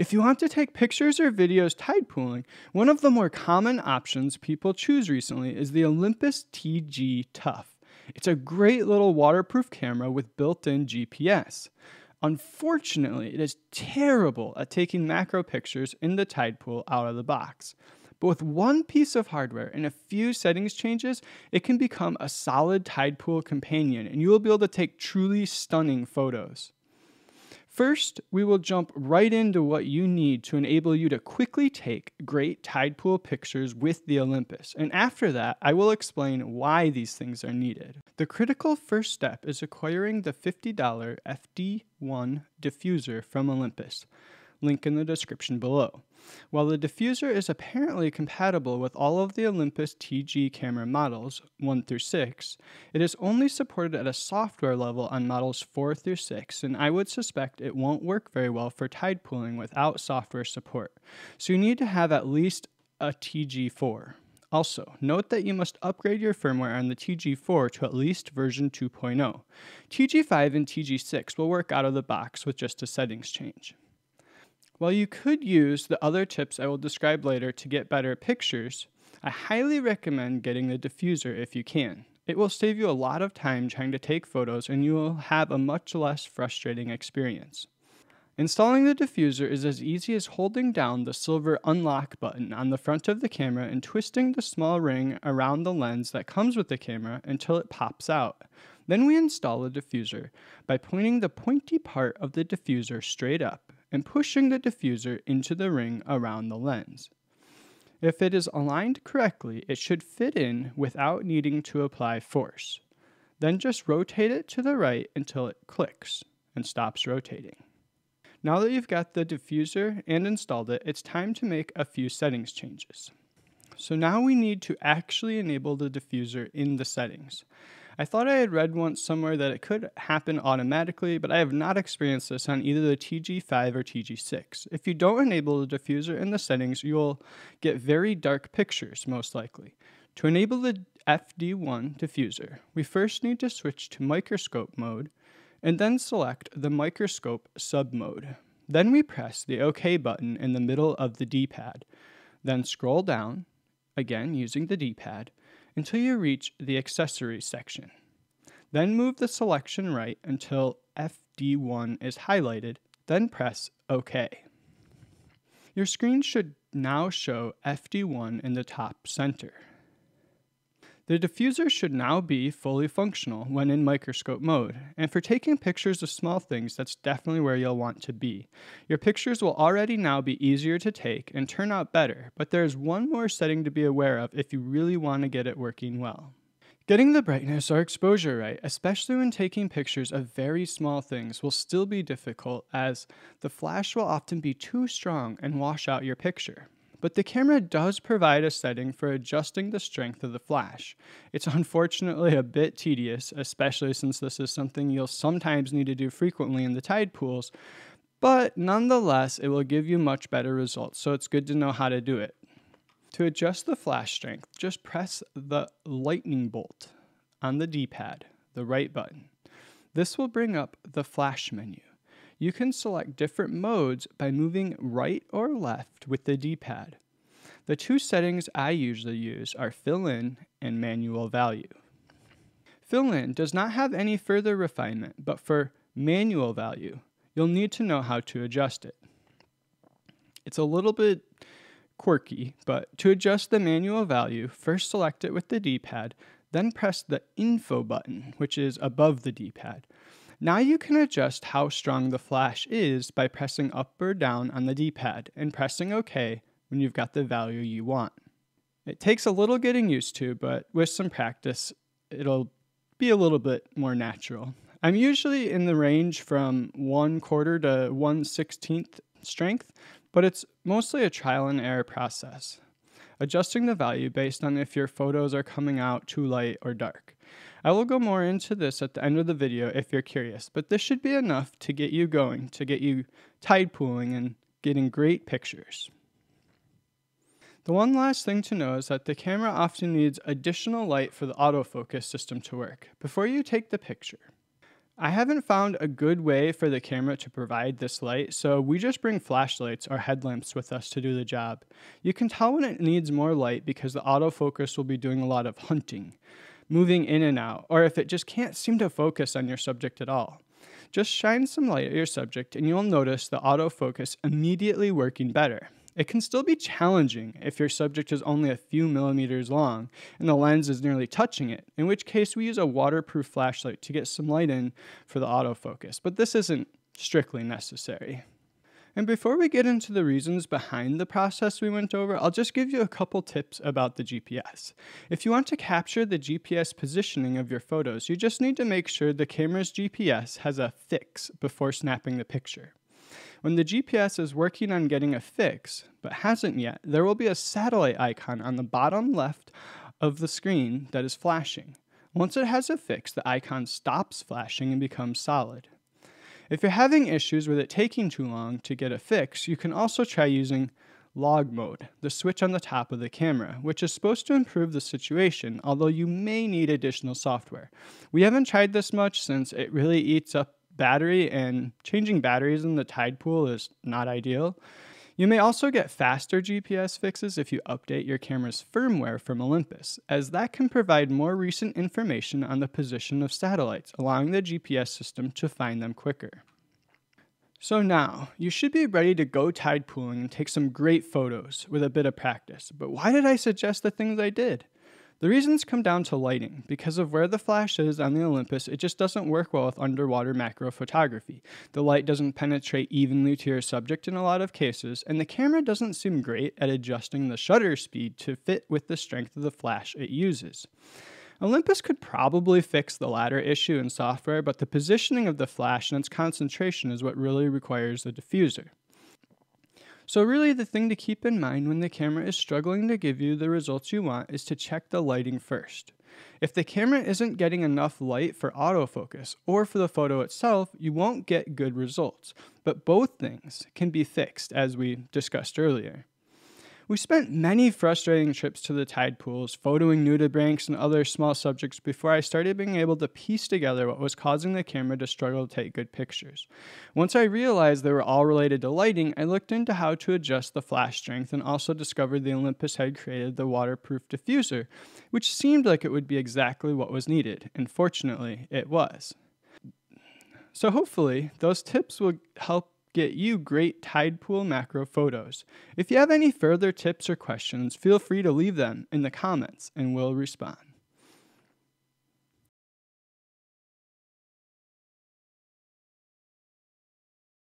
If you want to take pictures or videos tide pooling, one of the more common options people choose recently is the Olympus TG Tough. It's a great little waterproof camera with built in GPS. Unfortunately, it is terrible at taking macro pictures in the tide pool out of the box. But with one piece of hardware and a few settings changes, it can become a solid tide pool companion and you will be able to take truly stunning photos. First, we will jump right into what you need to enable you to quickly take great tide pool pictures with the Olympus. And after that, I will explain why these things are needed. The critical first step is acquiring the $50 FD1 diffuser from Olympus. Link in the description below. While the diffuser is apparently compatible with all of the Olympus TG camera models, 1 through 6, it is only supported at a software level on models 4 through 6, and I would suspect it won't work very well for tide pooling without software support. So you need to have at least a TG4. Also, note that you must upgrade your firmware on the TG4 to at least version 2.0. TG5 and TG6 will work out of the box with just a settings change. While you could use the other tips I will describe later to get better pictures, I highly recommend getting the diffuser if you can. It will save you a lot of time trying to take photos and you will have a much less frustrating experience. Installing the diffuser is as easy as holding down the silver unlock button on the front of the camera and twisting the small ring around the lens that comes with the camera until it pops out. Then we install the diffuser by pointing the pointy part of the diffuser straight up and pushing the diffuser into the ring around the lens. If it is aligned correctly, it should fit in without needing to apply force. Then just rotate it to the right until it clicks and stops rotating. Now that you've got the diffuser and installed it, it's time to make a few settings changes. So now we need to actually enable the diffuser in the settings. I thought I had read once somewhere that it could happen automatically, but I have not experienced this on either the TG5 or TG6. If you don't enable the diffuser in the settings, you'll get very dark pictures, most likely. To enable the FD1 diffuser, we first need to switch to microscope mode and then select the microscope submode. Then we press the OK button in the middle of the D-pad. Then scroll down, again using the D-pad, until you reach the accessories section. Then move the selection right until FD1 is highlighted, then press OK. Your screen should now show FD1 in the top center. The diffuser should now be fully functional when in microscope mode, and for taking pictures of small things, that's definitely where you'll want to be. Your pictures will already now be easier to take and turn out better, but there's one more setting to be aware of if you really want to get it working well. Getting the brightness or exposure right, especially when taking pictures of very small things, will still be difficult as the flash will often be too strong and wash out your picture but the camera does provide a setting for adjusting the strength of the flash. It's unfortunately a bit tedious, especially since this is something you'll sometimes need to do frequently in the tide pools, but nonetheless, it will give you much better results, so it's good to know how to do it. To adjust the flash strength, just press the lightning bolt on the D-pad, the right button. This will bring up the flash menu. You can select different modes by moving right or left with the D-pad. The two settings I usually use are fill in and manual value. Fill in does not have any further refinement, but for manual value, you'll need to know how to adjust it. It's a little bit quirky, but to adjust the manual value, first select it with the D-pad, then press the info button, which is above the D-pad. Now you can adjust how strong the flash is by pressing up or down on the D-pad and pressing OK when you've got the value you want. It takes a little getting used to, but with some practice, it'll be a little bit more natural. I'm usually in the range from 1 quarter to 1 16th strength, but it's mostly a trial and error process. Adjusting the value based on if your photos are coming out too light or dark. I will go more into this at the end of the video if you're curious, but this should be enough to get you going, to get you tide pooling and getting great pictures. The one last thing to know is that the camera often needs additional light for the autofocus system to work before you take the picture. I haven't found a good way for the camera to provide this light, so we just bring flashlights or headlamps with us to do the job. You can tell when it needs more light because the autofocus will be doing a lot of hunting, moving in and out, or if it just can't seem to focus on your subject at all. Just shine some light at your subject and you'll notice the autofocus immediately working better. It can still be challenging if your subject is only a few millimeters long and the lens is nearly touching it, in which case we use a waterproof flashlight to get some light in for the autofocus, but this isn't strictly necessary. And before we get into the reasons behind the process we went over, I'll just give you a couple tips about the GPS. If you want to capture the GPS positioning of your photos, you just need to make sure the camera's GPS has a fix before snapping the picture. When the GPS is working on getting a fix, but hasn't yet, there will be a satellite icon on the bottom left of the screen that is flashing. Once it has a fix, the icon stops flashing and becomes solid. If you're having issues with it taking too long to get a fix, you can also try using log mode, the switch on the top of the camera, which is supposed to improve the situation, although you may need additional software. We haven't tried this much since it really eats up battery, and changing batteries in the tide pool is not ideal. You may also get faster GPS fixes if you update your camera's firmware from Olympus, as that can provide more recent information on the position of satellites, allowing the GPS system to find them quicker. So now, you should be ready to go tide pooling and take some great photos with a bit of practice. But why did I suggest the things I did? The reasons come down to lighting. Because of where the flash is on the Olympus, it just doesn't work well with underwater macro photography. The light doesn't penetrate evenly to your subject in a lot of cases, and the camera doesn't seem great at adjusting the shutter speed to fit with the strength of the flash it uses. Olympus could probably fix the latter issue in software, but the positioning of the flash and its concentration is what really requires a diffuser. So really the thing to keep in mind when the camera is struggling to give you the results you want is to check the lighting first. If the camera isn't getting enough light for autofocus or for the photo itself, you won't get good results. But both things can be fixed as we discussed earlier. We spent many frustrating trips to the tide pools, photoing nudibranchs and other small subjects before I started being able to piece together what was causing the camera to struggle to take good pictures. Once I realized they were all related to lighting, I looked into how to adjust the flash strength and also discovered the Olympus had created the waterproof diffuser, which seemed like it would be exactly what was needed, and fortunately, it was. So hopefully, those tips will help get you great tide pool macro photos. If you have any further tips or questions, feel free to leave them in the comments and we'll respond.